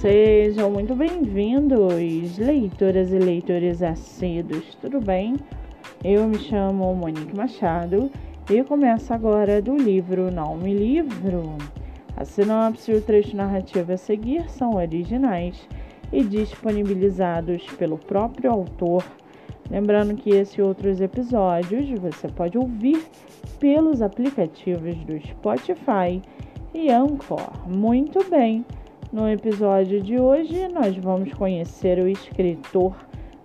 Sejam muito bem-vindos, leitoras e leitores assíduos, tudo bem? Eu me chamo Monique Machado e começo agora do livro Não Me Livro. A sinopse e o trecho narrativo a seguir são originais e disponibilizados pelo próprio autor. Lembrando que esse e outros episódios você pode ouvir pelos aplicativos do Spotify e Anchor. Muito bem! No episódio de hoje, nós vamos conhecer o escritor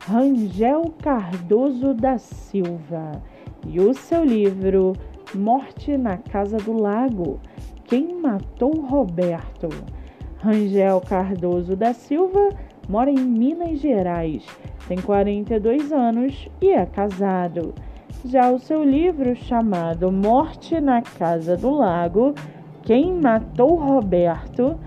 Rangel Cardoso da Silva e o seu livro Morte na Casa do Lago Quem Matou Roberto. Rangel Cardoso da Silva mora em Minas Gerais, tem 42 anos e é casado. Já o seu livro, chamado Morte na Casa do Lago Quem Matou Roberto,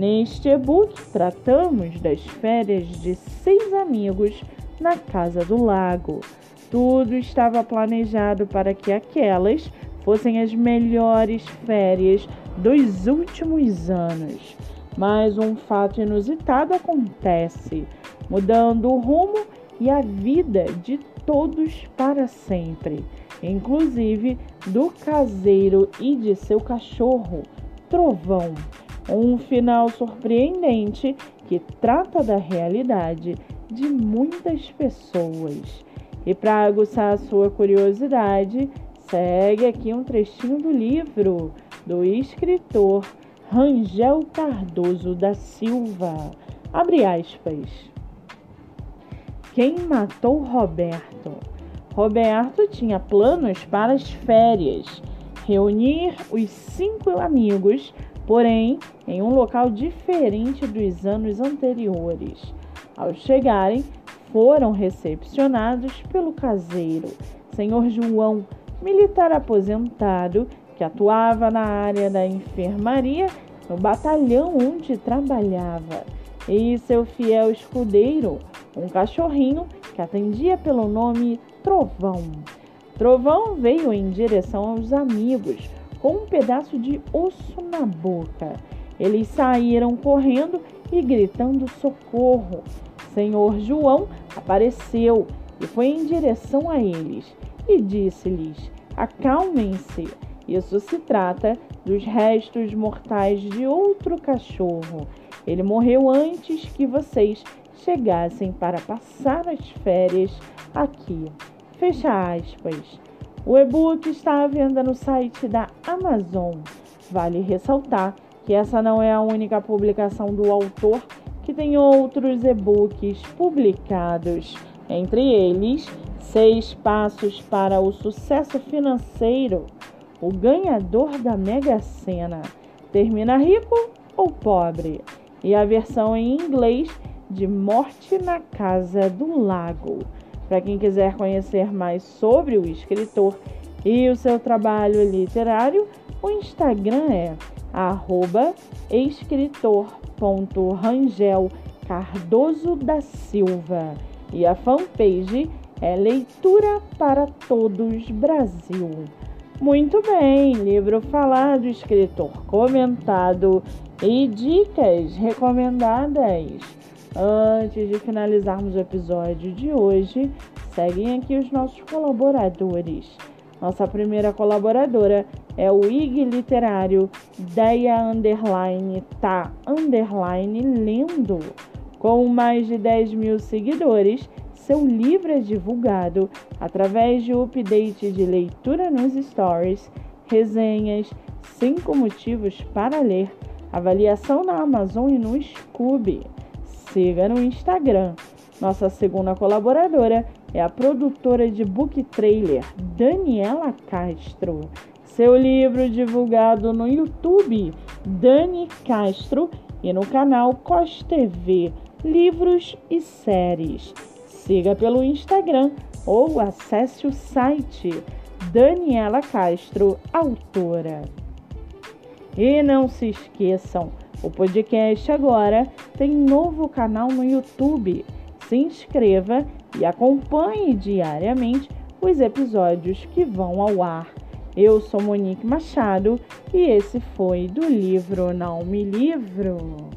Neste e-book, tratamos das férias de seis amigos na Casa do Lago. Tudo estava planejado para que aquelas fossem as melhores férias dos últimos anos. Mas um fato inusitado acontece, mudando o rumo e a vida de todos para sempre, inclusive do caseiro e de seu cachorro, Trovão. Um final surpreendente que trata da realidade de muitas pessoas. E para aguçar a sua curiosidade, segue aqui um trechinho do livro do escritor Rangel Cardoso da Silva. Abre aspas. Quem matou Roberto? Roberto tinha planos para as férias, reunir os cinco amigos porém em um local diferente dos anos anteriores. Ao chegarem, foram recepcionados pelo caseiro, senhor João, militar aposentado que atuava na área da enfermaria no batalhão onde trabalhava, e seu fiel escudeiro, um cachorrinho que atendia pelo nome Trovão. Trovão veio em direção aos amigos com um pedaço de osso na boca. Eles saíram correndo e gritando socorro. Senhor João apareceu e foi em direção a eles e disse-lhes: Acalmem-se. Isso se trata dos restos mortais de outro cachorro. Ele morreu antes que vocês chegassem para passar as férias aqui. Fecha aspas. O e-book está à venda no site da Amazon. Vale ressaltar que essa não é a única publicação do autor, que tem outros e-books publicados, entre eles Seis Passos para o Sucesso Financeiro, O Ganhador da Mega Sena, Termina Rico ou Pobre, e a versão em inglês de Morte na Casa do Lago. Para quem quiser conhecer mais sobre o escritor e o seu trabalho literário, o Instagram é escritor.rangel Cardoso da Silva e a fanpage é Leitura para Todos Brasil. Muito bem, livro falado, escritor comentado e dicas recomendadas. Antes de finalizarmos o episódio de hoje, seguem aqui os nossos colaboradores. Nossa primeira colaboradora é o IG Literário Deia Underline Tá Underline Lendo. Com mais de 10 mil seguidores, seu livro é divulgado através de update de leitura nos stories, resenhas, 5 motivos para ler, avaliação na Amazon e no Scooby siga no Instagram. Nossa segunda colaboradora é a produtora de book trailer Daniela Castro. Seu livro divulgado no YouTube Dani Castro e no canal COS TV Livros e Séries. Siga pelo Instagram ou acesse o site Daniela Castro, autora. E não se esqueçam, o podcast agora tem novo canal no YouTube. Se inscreva e acompanhe diariamente os episódios que vão ao ar. Eu sou Monique Machado e esse foi do livro Não Me Livro.